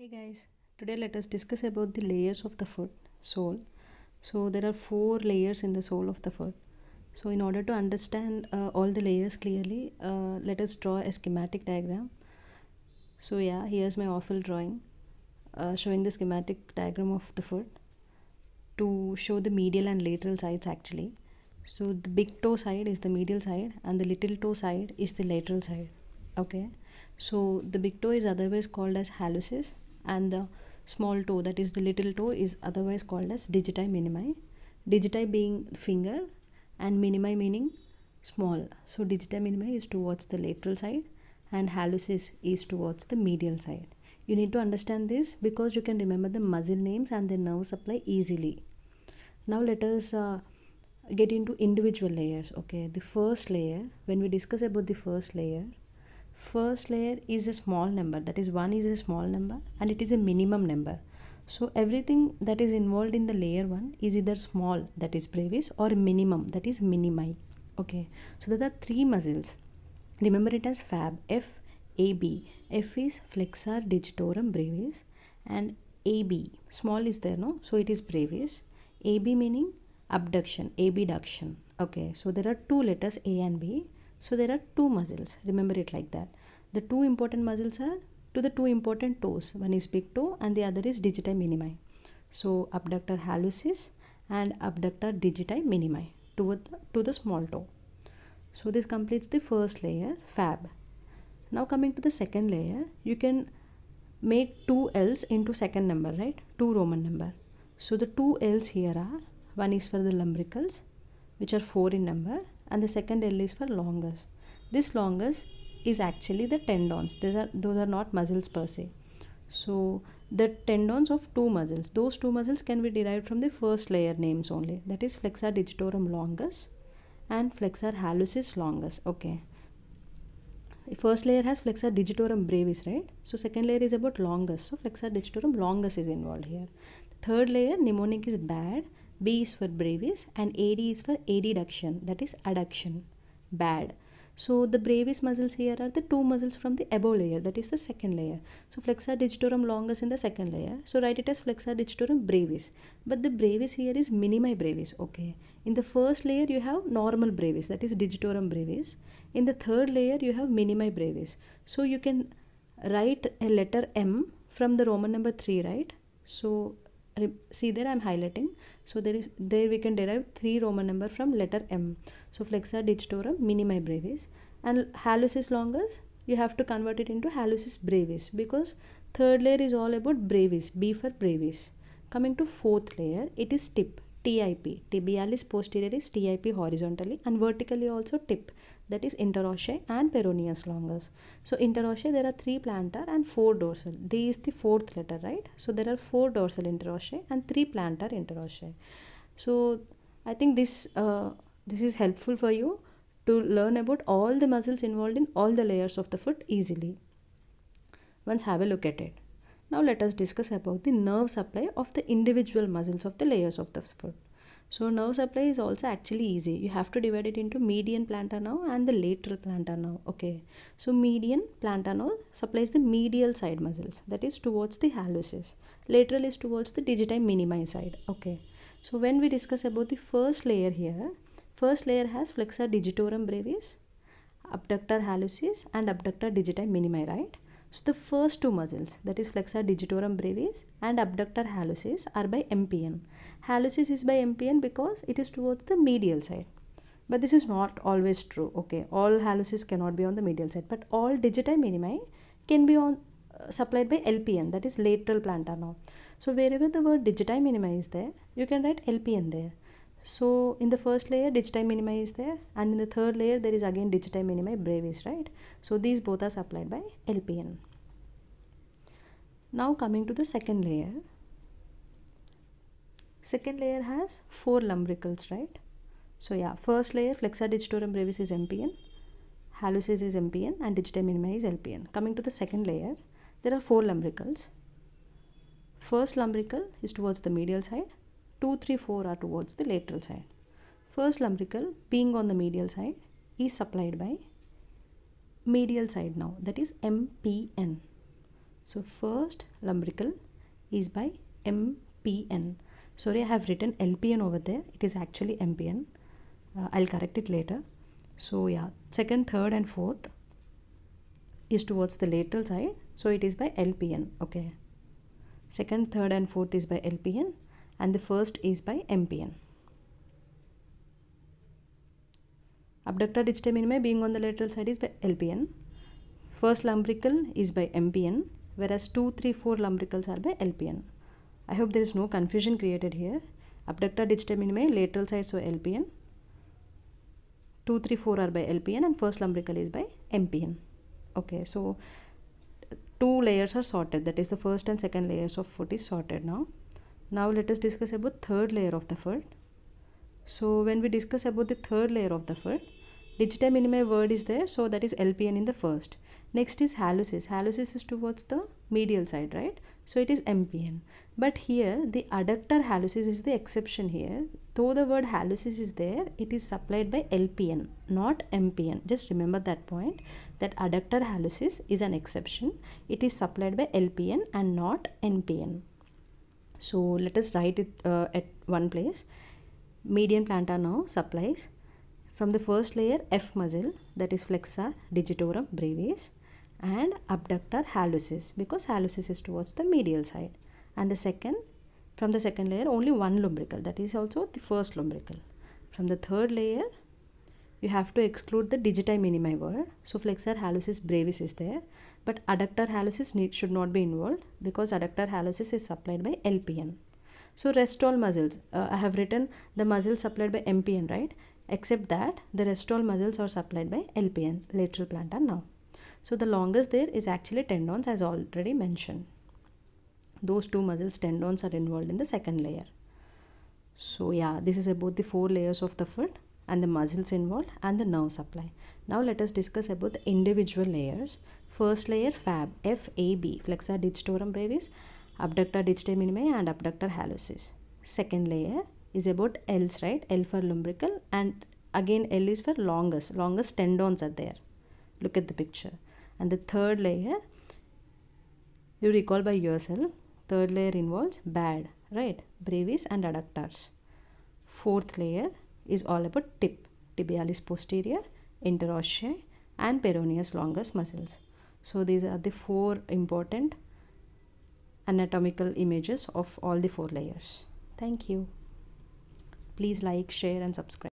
Hey guys, today let us discuss about the layers of the foot, sole. So there are four layers in the sole of the foot. So in order to understand uh, all the layers clearly, uh, let us draw a schematic diagram. So yeah, here's my awful drawing uh, showing the schematic diagram of the foot to show the medial and lateral sides actually. So the big toe side is the medial side and the little toe side is the lateral side. Okay. So the big toe is otherwise called as hallucis and the small toe that is the little toe is otherwise called as digiti minimi. Digiti being finger and minimi meaning small. So digiti minimi is towards the lateral side and hallucis is towards the medial side. You need to understand this because you can remember the muscle names and the nerve supply easily. Now let us uh, get into individual layers okay? The first layer when we discuss about the first layer first layer is a small number. That is 1 is a small number and it is a minimum number. So everything that is involved in the layer 1 is either small that is brevis or minimum that is minimi. Okay. So there are three muscles. Remember it as fab f a b. F is flexor digitorum brevis and ab small is there no? So it is brevis. Ab meaning abduction abduction okay. So there are two letters a and b so there are two muscles. Remember it like that. The two important muscles are to the two important toes. One is big toe and the other is digiti minimi. So abductor hallucis and abductor digiti minimi to the, to the small toe. So this completes the first layer fab. Now coming to the second layer, you can make two L's into second number, right? Two Roman number. So the two L's here are one is for the lumbricals, which are four in number, and the second L is for longus. This longus is actually the tendons. These are those are not muscles per se. So the tendons of two muscles. Those two muscles can be derived from the first layer names only. That is flexor digitorum longus and flexor hallucis longus. Okay. First layer has flexor digitorum brevis, right? So second layer is about longus. So flexor digitorum longus is involved here. Third layer mnemonic is bad B is for brevis and AD is for adduction that is adduction. Bad. So the brevis muscles here are the two muscles from the above layer that is the second layer. So flexor digitorum longus in the second layer. So write it as flexor digitorum brevis but the brevis here is minimi brevis okay. In the first layer you have normal brevis that is digitorum brevis in the third layer you have minimi brevis so you can write a letter m from the roman number 3 right? So see there i'm highlighting. So there is there we can derive three roman number from letter m. So flexor digitorum minimi brevis. And hallucis longus you have to convert it into hallucis brevis because third layer is all about brevis b for brevis. Coming to fourth layer it is tip tip tibialis posterior tip horizontally and vertically also tip that is interossei and peroneus longus. So interossei there are three plantar and four dorsal. D is the fourth letter, right? So there are four dorsal interossei and three plantar interossei. So I think this uh, this is helpful for you to learn about all the muscles involved in all the layers of the foot easily. Once have a look at it. Now let us discuss about the nerve supply of the individual muscles of the layers of the foot. So nerve supply is also actually easy. You have to divide it into median plantar nerve and the lateral plantar nerve. Okay. So median plantar nerve supplies the medial side muscles that is towards the hallucis. Lateral is towards the digiti minimi side. Okay. So when we discuss about the first layer here, first layer has flexor digitorum brevis, abductor hallucis and abductor digiti minimi, right? So the first two muscles that is flexor digitorum brevis and abductor hallucis are by MPN. Hallucis is by MPN because it is towards the medial side. But this is not always true. Okay, all hallucis cannot be on the medial side, but all digiti minimi can be on uh, supplied by LPN that is lateral plantar nerve. So wherever the word digiti minimi is there, you can write LPN there. So in the first layer digiti minimi is there and in the third layer there is again digiti minimi brevis right. So these both are supplied by LPN. Now coming to the second layer. Second layer has four lumbricals right. So yeah first layer flexor digitorum brevis is MPN, hallucis is MPN and digiti minimi is LPN. Coming to the second layer there are four lumbricals. First lumbrical is towards the medial side 2, 3, 4 are towards the lateral side. First lumbrical being on the medial side is supplied by medial side now that is MPN. so first lumbrical is by mpn sorry i have written lpn over there. It is actually mpn uh, i'll correct it later. So yeah second third and fourth is towards the lateral side. So it is by lpn okay. Second third and fourth is by lpn and the first is by mpn abductor digitorum minimi being on the lateral side is by lpn first lumbrical is by mpn whereas 2 3 4 lumbricals are by lpn i hope there is no confusion created here. Abductor digitorum minimi lateral side so lpn 2 3 4 are by lpn and first lumbrical is by mpn okay so two layers are sorted. That is the first and second layers of foot is sorted now now let us discuss about third layer of the foot so when we discuss about the third layer of the foot digitorum minimi word is there so that is lpn in the first. Next is hallucis hallucis is towards the medial side right? So it is mpn but here the adductor hallucis is the exception here. Though the word hallucis is there it is supplied by lpn not mpn just remember that point that adductor hallucis is an exception. It is supplied by lpn and not mpn so let us write it uh, at one place. Median plantar now supplies. From the first layer f muscle that is flexor digitorum brevis and abductor hallucis because hallucis is towards the medial side. And the second from the second layer only one lumbrical that is also the first lumbrical. From the third layer you have to exclude the digiti minimi word. So flexor hallucis brevis is there. But adductor hallucis need, should not be involved because adductor hallucis is supplied by lpn so rest all muscles uh, i have written the muscles supplied by mpn right? Except that the rest all muscles are supplied by lpn lateral plantar now so the longus there is actually tendons as already mentioned. Those two muscles tendons are involved in the second layer. So yeah, this is about the four layers of the foot and the muscles involved and the nerve supply. Now let us discuss about the individual layers. First layer FAB, F-A-B, flexor digitorum brevis, abductor digiti minimi and abductor hallucis. Second layer is about L's, right? L for lumbrical and again L is for longus. Longus tendons are there. Look at the picture and the third layer you recall by yourself third layer involves bad right brevis and adductors fourth layer is all about tip tibialis posterior interossei and peroneus longus muscles. So these are the four important anatomical images of all the four layers. Thank you. Please like share and subscribe